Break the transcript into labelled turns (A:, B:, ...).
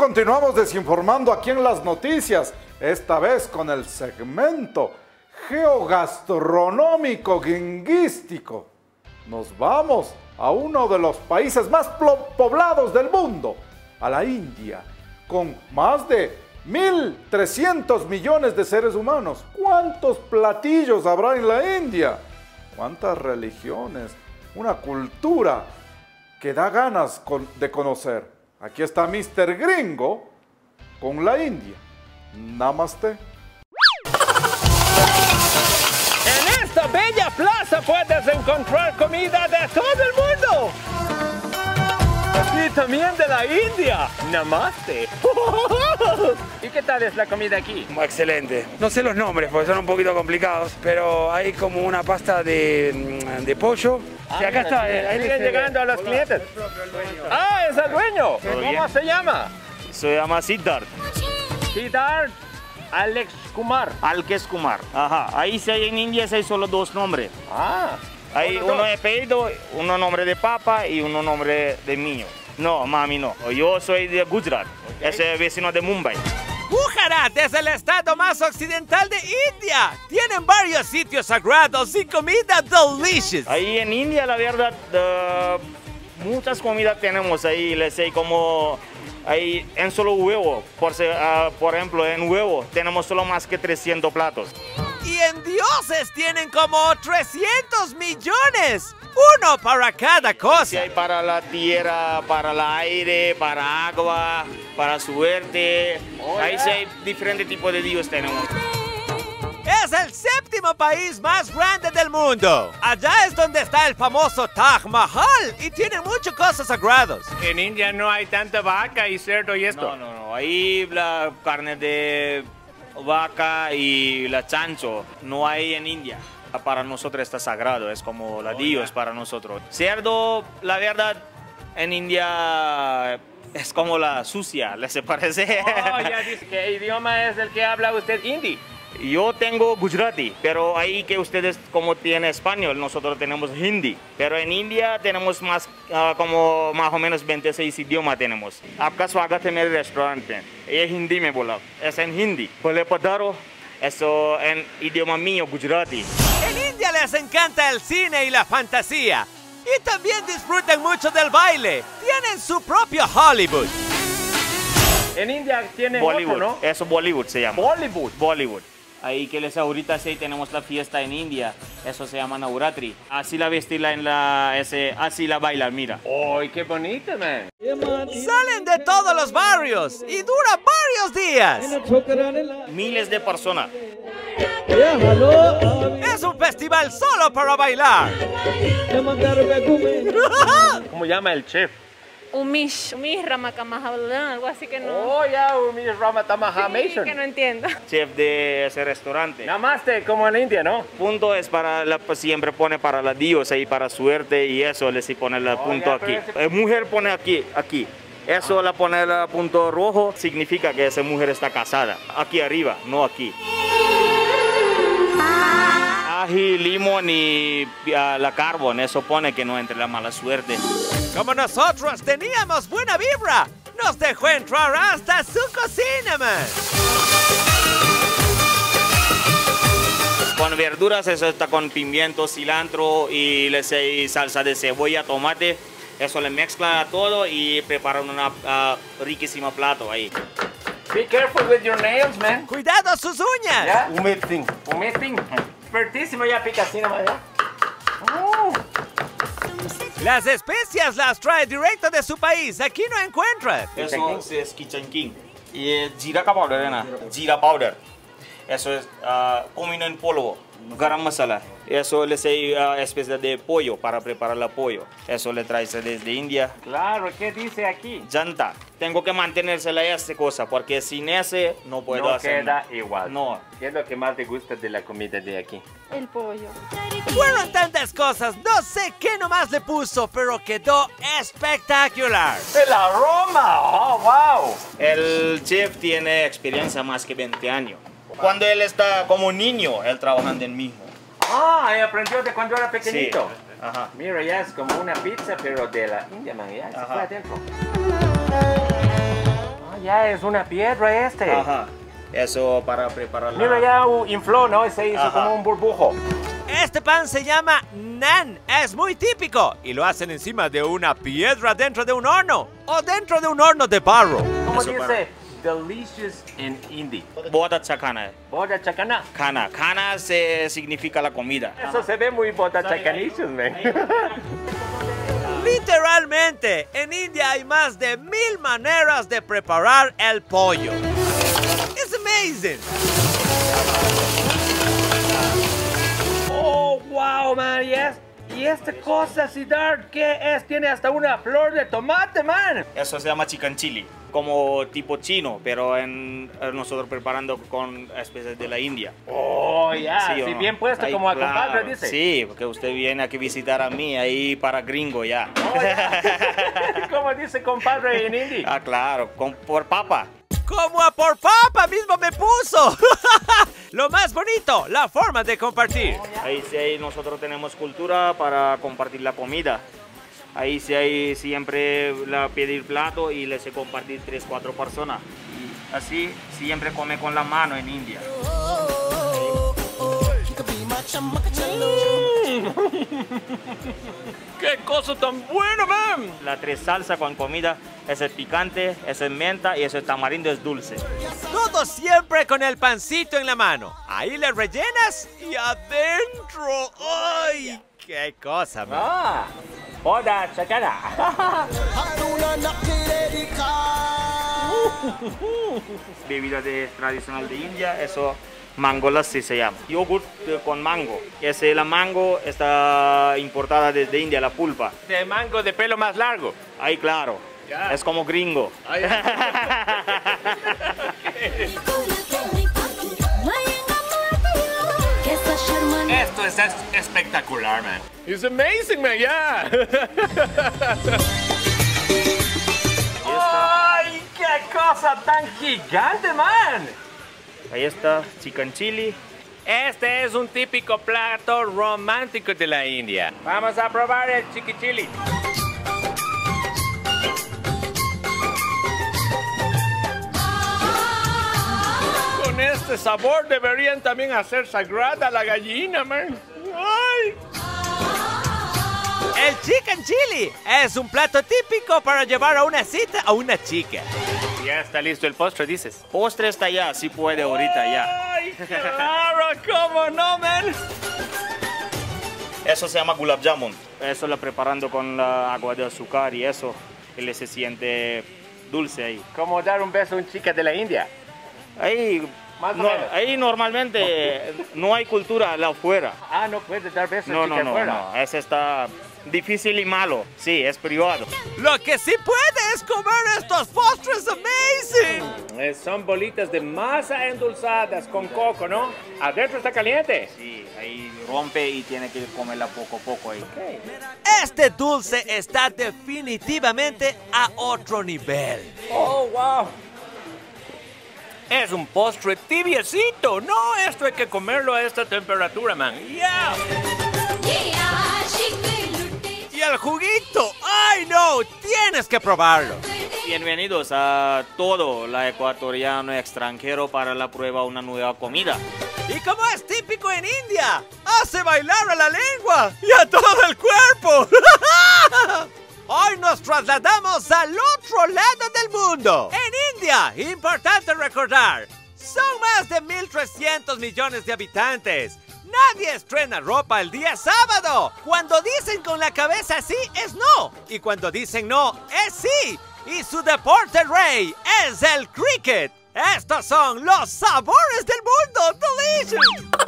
A: continuamos desinformando aquí en las noticias, esta vez con el segmento geogastronómico guinguístico. Nos vamos a uno de los países más poblados del mundo, a la India, con más de 1.300 millones de seres humanos. ¿Cuántos platillos habrá en la India? ¿Cuántas religiones? Una cultura que da ganas de conocer. Aquí está Mr. Gringo con la India. Namaste.
B: En esta bella plaza puedes encontrar comida de todo el mundo. Y también de la India. Namaste. ¿Y qué tal es la comida aquí?
C: Excelente. No sé los nombres porque son un poquito complicados, pero hay como una pasta de, de pollo
B: Sí, acá está. Ahí llegando a los clientes. Ah, es el dueño. ¿Cómo se llama?
D: Se llama Siddharth.
B: Siddharth Alex Kumar.
D: Alkesh Kumar. Ajá. Ahí en India hay solo dos nombres.
B: Ah.
D: Hay uno de apellido, uno nombre de papa y uno nombre de niño. No, mami no. Yo soy de Gujarat. Ese es vecino de Mumbai.
E: Gujarat es el estado más occidental de India. Tienen varios sitios sagrados y comida delicious.
D: Ahí en India, la verdad, muchas comidas tenemos ahí. Les sé como ahí en solo huevo. Por, uh, por ejemplo, en huevo tenemos solo más que 300 platos.
E: Y en dioses tienen como 300 millones. Uno para cada cosa.
D: hay para la tierra, para el aire, para agua, para suerte. Ahí sí hay diferentes tipos de dios tenemos.
E: Es el séptimo país más grande del mundo. Allá es donde está el famoso Taj Mahal y tiene muchas cosas sagradas.
B: En India no hay tanta vaca y cerdo y esto.
D: No, no, no. Ahí la carne de vaca y la chancho no hay en India para nosotros está sagrado, es como la Dios para nosotros. Cerdo, la verdad, en India es como la sucia, ¿le se parece?
B: Oh, ya dice, ¿qué idioma es el que habla usted? Hindi.
D: Yo tengo Gujarati, pero ahí que ustedes como tienen español, nosotros tenemos hindi. Pero en India tenemos más, uh, como más o menos 26 idiomas tenemos. आपका स्वागत है मेरे रेस्टोरेंट पे ये हिंदी में बोला ऐसा en hindi बोले पधारो eso en idioma mío, Gujarati.
E: En India les encanta el cine y la fantasía. Y también disfrutan mucho del baile. Tienen su propio Hollywood.
B: En India tienen
D: Bollywood,
B: otro, ¿no?
D: Eso Bollywood se llama.
B: Bollywood.
D: Bollywood. Ahí que les ahorita sí tenemos la fiesta en India, eso se llama Navratri. Así la vestirla en la, ese, así la baila, mira.
B: ¡Ay, qué bonito, man!
E: Salen de todos los barrios y dura varios días.
D: Miles de personas.
E: Es un festival solo para bailar.
B: ¿Cómo llama el chef?
F: Umish, Umish Ramakamahalan, algo así que no.
B: Oh, ya, Umish Ramakamahamation.
F: Sí, que no entiendo.
D: Chef de ese restaurante.
B: Namaste, como en India, ¿no?
D: Punto es para, la, pues, siempre pone para la diosa y para suerte y eso le si pone el punto aquí. Ese... mujer pone aquí, aquí. Eso la pone el punto rojo, significa que esa mujer está casada. Aquí arriba, no aquí. Ají, limón y uh, la carbón, eso pone que no entre la mala suerte.
E: Como nosotros teníamos buena vibra, nos dejó entrar hasta su cocina, man.
D: Con verduras, eso está con pimiento, cilantro y, y salsa de cebolla, tomate. Eso le mezcla todo y prepara una uh, riquísima plato ahí.
B: Be careful with your nails, man.
E: Cuidado sus uñas.
B: Yeah? Umiting. Umiting. Expertísimo ya pica así nomás. Oh.
E: Las especias las trae directo de su país. Aquí no encuentras.
D: Eso es Kitchen King. Y es Jira powder, ¿no? Jira powder. Eso es uh, comino en polvo. Garam masala. Eso le sé uh, especie de pollo para preparar el pollo. Eso le trae desde India.
B: Claro, ¿qué dice aquí?
D: Llanta. Tengo que mantenérsela esa cosa porque sin ese no puedo
B: no
D: hacer.
B: queda igual.
D: No.
B: ¿Qué es lo que más te gusta de la comida de aquí?
F: El pollo.
E: Fueron tantas cosas, no sé qué nomás le puso, pero quedó espectacular.
B: ¡El aroma! ¡Oh, wow!
D: El chef tiene experiencia más que 20 años. Cuando él está como niño, él trabajando en mismo.
B: Ah, y aprendió de cuando era pequeñito.
D: Sí. Ajá.
B: Mira, ya es como una pizza, pero de la India, man. Ya se fue adentro. Ah, ya es una piedra este.
D: Ajá. Eso para preparar.
B: Mira, ya infló, ¿no? Se hizo
D: Ajá.
B: como un burbujo.
E: Este pan se llama nan, es muy típico y lo hacen encima de una piedra dentro de un horno o dentro de un horno de barro.
B: ¿Cómo
D: Eso
B: dice delicious en hindi?
D: Boda chacana.
B: Boda chacana.
D: Cana. Cana se significa la comida.
B: Eso se ve muy boda chacanicious, man.
E: Literalmente, en India hay más de mil maneras de preparar el pollo. It's amazing.
B: Oh, wow, man. Y, es- y esta cosa, Sidar, ¿qué es? Tiene hasta una flor de tomate, man.
D: Eso se llama chicken chili, como tipo chino, pero en, nosotros preparando con especies de la India.
B: Oh, ya.
D: ¿Sí o
B: si
D: no?
B: bien puesto
D: Ahí,
B: como a
D: claro.
B: compadre, dice.
D: Sí, porque usted viene aquí a visitar a mí, ahí para gringo ya.
B: como dice compadre en hindi.
D: ah, claro, con, por papa.
E: Como a por papa mismo me puso. Lo más bonito, la forma de compartir.
D: Ahí sí ahí nosotros tenemos cultura para compartir la comida. Ahí sí hay siempre la pedir plato y les compartir tres, cuatro personas. Y así siempre come con la mano en India.
B: ¡Qué cosa tan buena, man!
D: La tres salsa con comida, ese es picante, ese es menta y ese es tamarindo es dulce.
E: Todo siempre con el pancito en la mano. Ahí le rellenas y adentro. ¡Ay! ¡Qué cosa, man!
B: Ah, boda chacana.
D: Bebida de, tradicional de India, eso mango lassi se llama. Yogurt con mango. Ese la mango está importada desde India, la pulpa.
B: De mango de pelo más largo.
D: Ahí claro, es como gringo.
B: es, es espectacular, man. It's amazing, man, yeah. ¡Ay, qué cosa tan gigante, man!
D: Ahí está, chicken chili.
B: Este es un típico plato romántico de la India. Vamos a probar el chiquichili. Con este sabor deberían también hacer sagrada la gallina, man.
E: El chicken chili es un plato típico para llevar a una cita a una chica.
B: Ya está listo el postre, dices.
D: Postre está ya, si puede ahorita ya.
B: ¡Ay, claro! ¿Cómo no, man?
D: Eso se llama gulab jamun. Eso lo preparando con la agua de azúcar y eso, y se siente dulce ahí.
B: Como dar un beso a un chica de la India.
D: Ahí, no- ahí normalmente no hay cultura allá afuera.
B: Ah, no puedes dar besos a
D: No,
B: chica
D: no, no,
B: afuera.
D: no. Ese está difícil y malo. Sí, es privado.
E: Lo que sí puede es comer estos postres amazing.
B: Eh, Son bolitas de masa endulzadas con coco, ¿no? Adentro está caliente.
D: Sí, ahí rompe y tiene que comerla poco a poco ahí.
E: Este dulce está definitivamente a otro nivel.
B: Oh, wow. Es un postre tibiecito. No, esto hay que comerlo a esta temperatura, man. Yeah.
E: Y el juguito, ¡ay no! Tienes que probarlo.
D: Bienvenidos a todo la ecuatoriano extranjero para la prueba una nueva comida.
E: Y como es típico en India, hace bailar a la lengua y a todo el cuerpo. Hoy nos trasladamos al otro lado del mundo. En India, importante recordar, son más de 1.300 millones de habitantes. Nadie estrena ropa el día sábado. Cuando dicen con la cabeza sí, es no. Y cuando dicen no, es sí. Y su deporte rey es el cricket. Estos son los sabores del mundo. Delicious.